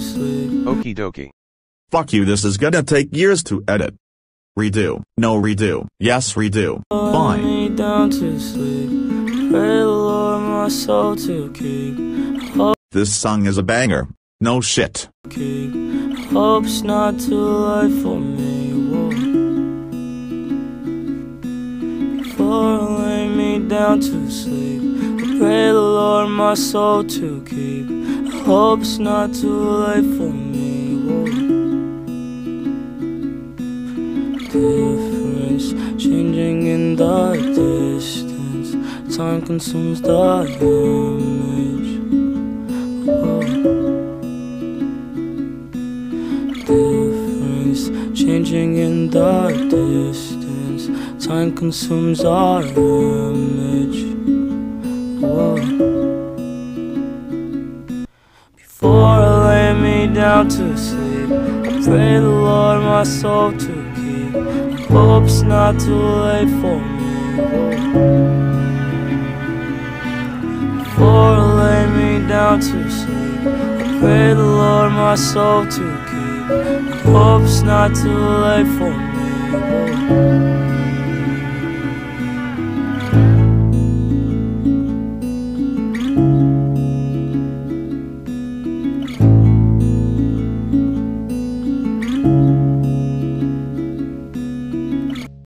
sleep. Okie dokie. Fuck you, this is gonna take years to edit. Redo. No redo. Yes, redo. Lay Fine. me down to sleep. Pray the Lord my soul to keep. Hope, This song is a banger. No shit. keep. Hope's not too late for me. Whoa. Before lay me down to sleep. Pray the Lord my soul to keep. Hope's not too late for me. Difference changing in the distance. Time consumes the image. Difference changing in the distance. Time consumes our image. Before I lay me down to sleep, I pray the Lord my soul to keep. Hope's not too late for me. Before I lay me down to sleep, I pray the Lord my soul to keep. Hope's not too late for me.